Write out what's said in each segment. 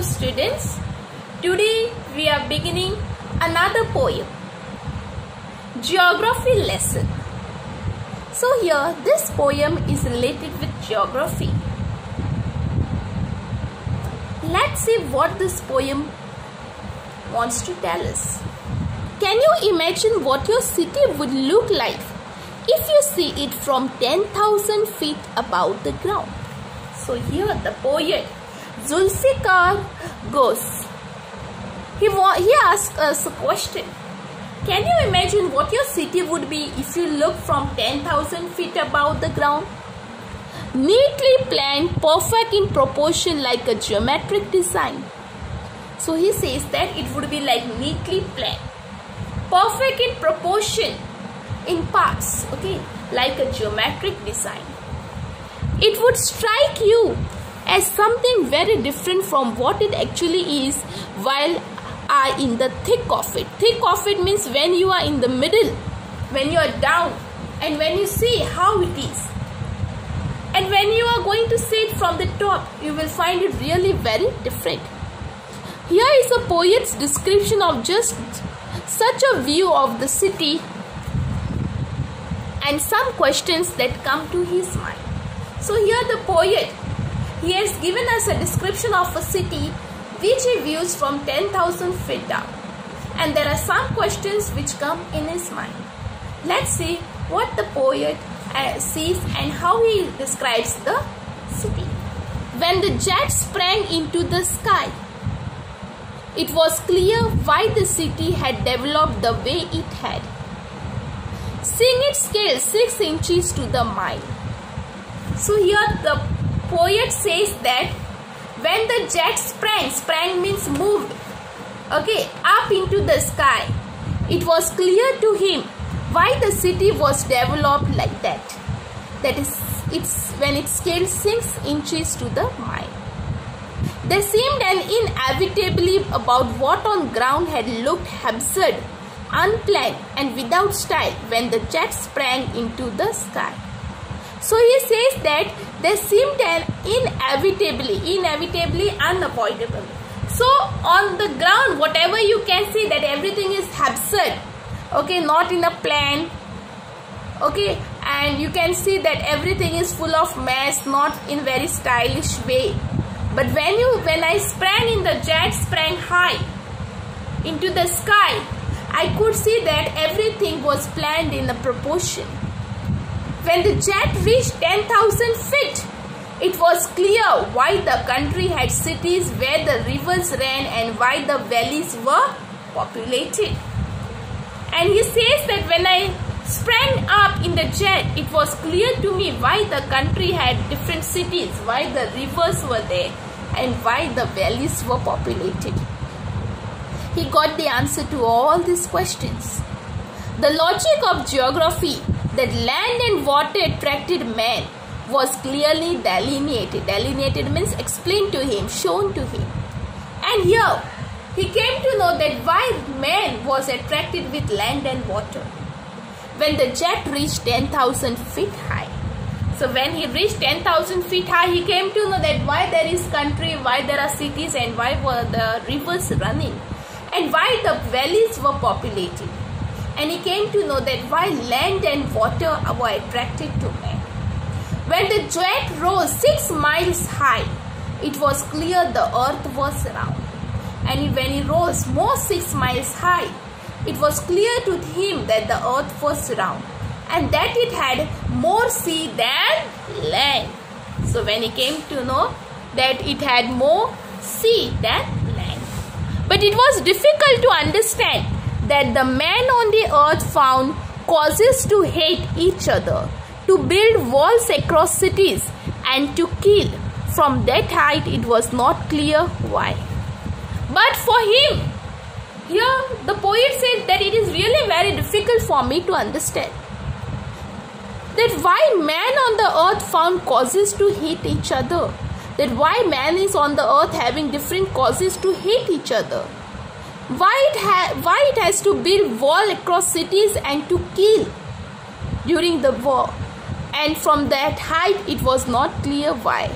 Students, today we are beginning another poem, Geography lesson. So here this poem is related with geography. Let's see what this poem wants to tell us. Can you imagine what your city would look like if you see it from 10,000 feet above the ground? So here the poet Zulfikar Ghose. He, he asks us a question. Can you imagine what your city would be if you look from 10,000 feet above the ground? Neatly planned, perfect in proportion like a geometric design. So he says that it would be like neatly planned, perfect in proportion in parts, okay, like a geometric design. It would strike you as something very different from what it actually is while are in the thick of it. Thick of it means when you are in the middle, when you are down, and when you see how it is. And when you are going to see it from the top, you will find it really very different. Here is a poet's description of just such a view of the city and some questions that come to his mind. So here the poet he has given us a description of a city which he views from 10,000 feet down. And there are some questions which come in his mind. Let's see what the poet uh, sees and how he describes the city. When the jet sprang into the sky, it was clear why the city had developed the way it had. Seeing its scale 6 inches to the mile. So here the poet says that when the jet sprang, sprang means moved, okay, up into the sky, it was clear to him why the city was developed like that. That is, it's when its scale six inches to the mile. There seemed an inevitably about what on ground had looked absurd, unplanned, and without style when the jet sprang into the sky. So he says that there seemed inevitably, inevitably unavoidable. So on the ground, whatever you can see that everything is absurd, okay, not in a plan, okay, and you can see that everything is full of mess, not in very stylish way. But when you, when I sprang in the jet, sprang high into the sky, I could see that everything was planned in a proportion. When the jet reached 10,000 feet, it was clear why the country had cities where the rivers ran and why the valleys were populated. And he says that when I sprang up in the jet, it was clear to me why the country had different cities, why the rivers were there, and why the valleys were populated. He got the answer to all these questions. The logic of geography that land and water attracted man was clearly delineated. Delineated means explained to him, shown to him. And here he came to know that why man was attracted with land and water. When the jet reached 10,000 feet high. So when he reached 10,000 feet high, he came to know that why there is country, why there are cities and why were the rivers running and why the valleys were populated and he came to know that why land and water were attracted to man. When the jet rose six miles high, it was clear the earth was round. And when he rose more six miles high, it was clear to him that the earth was round and that it had more sea than land. So when he came to know that it had more sea than land. But it was difficult to understand that the man on the earth found causes to hate each other, to build walls across cities, and to kill. From that height, it was not clear why. But for him, here the poet says that it is really very difficult for me to understand that why man on the earth found causes to hate each other. That why man is on the earth having different causes to hate each other why it, ha- why it has to build wall across cities and to kill during the war and from that height it was not clear why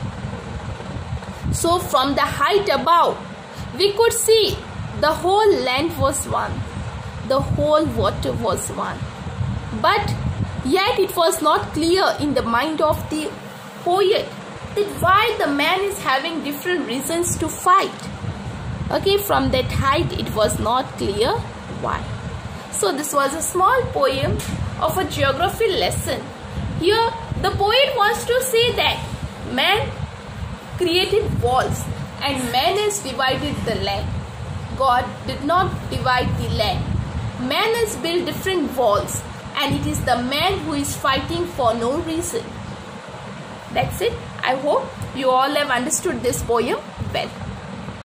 so from the height above we could see the whole land was one, the whole water was one. But yet it was not clear in the mind of the poet that why the man is having different reasons to fight. Okay, from that height it was not clear why. So this was a small poem of a geography lesson. Here the poet wants to say that man created walls and man has divided the land. God did not divide the land. Man has built different walls and it is the man who is fighting for no reason. That's it. I hope you all have understood this poem well.